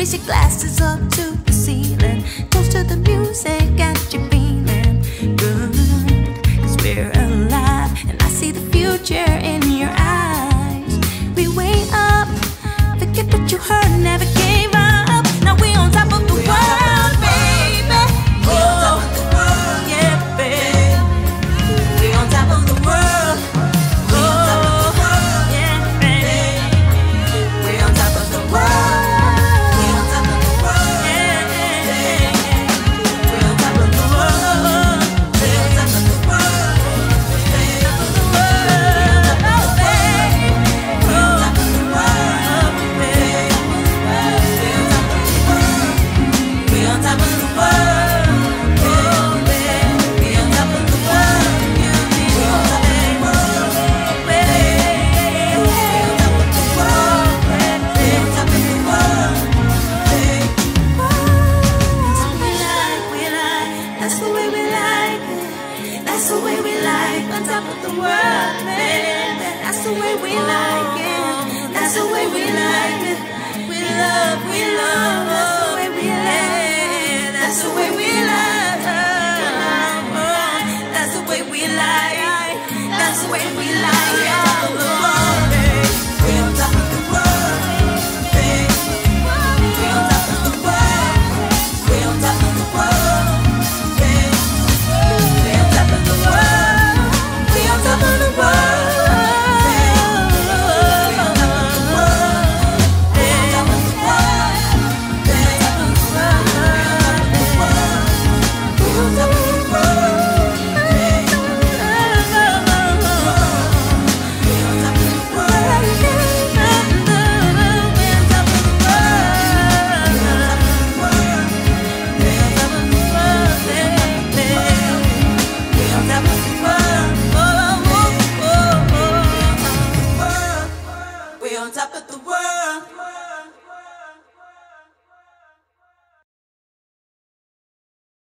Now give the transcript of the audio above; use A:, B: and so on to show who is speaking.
A: Raise your glasses up to the ceiling. Toast to the music, got you feeling good. Cause we're alive, and I see the future in your eyes. We wait up, forget what you heard, never on top of the world, man. That's the way we like it. of the world.